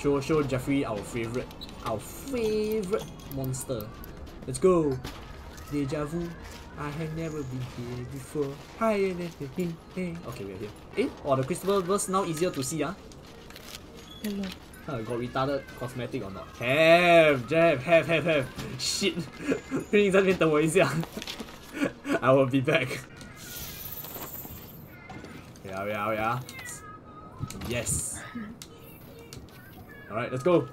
Show show Jeffrey our favorite our favorite monster. Let's go. Deja vu. I have never been here before. Higher than the hey. Okay, we're here. Eh? Oh, the crystal burst now easier to see, ah. Hello. Huh, got retarded cosmetic or not? Have, Jeff, have, have, have. Shit. 你在那边等我一下。I will be back. Yeah, yeah, yeah. Yes. Alright, let's go.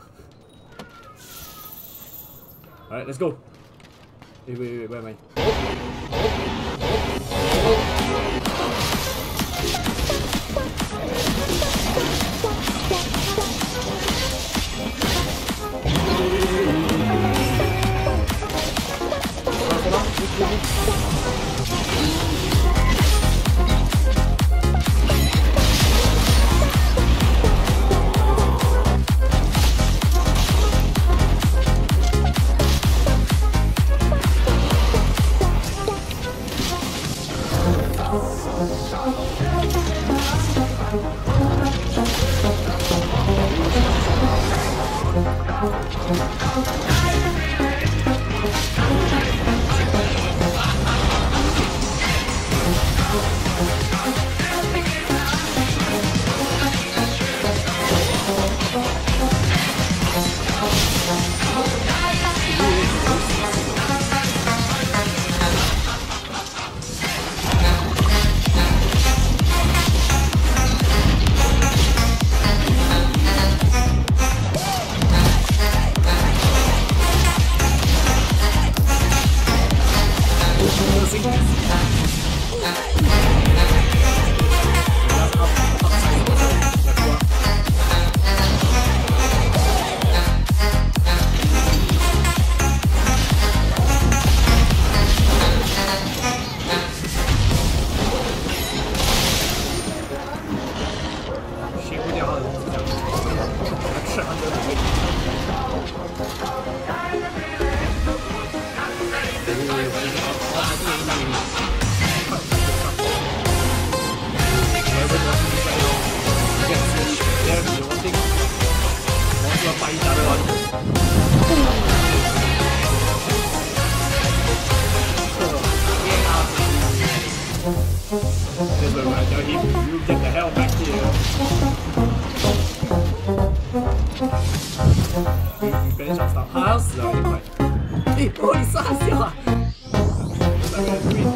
Alright, let's go. Wait, wait, wait, where am I? This Him, you get the hell back here. 半小时打耗死了，一块！哎，我你傻逼啊！我们大概对不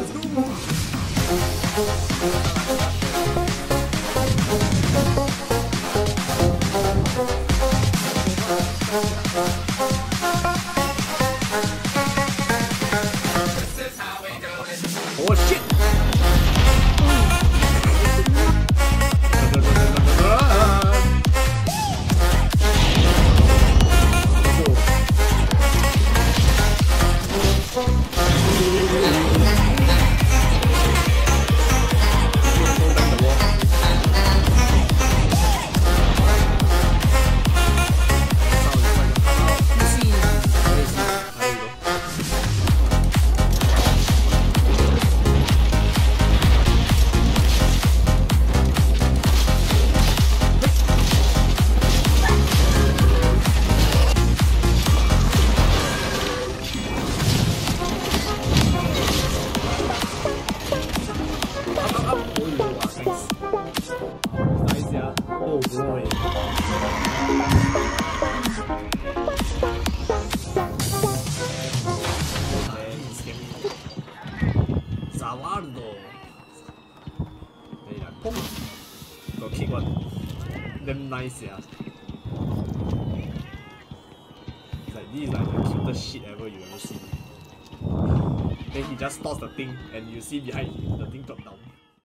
住。Zawardo. Then like, pong. Got kick one. Damn nice, yeah. It's like, this is like the cutest shit ever you ever seen. Then he just toss the thing and you see behind him, the thing drop down.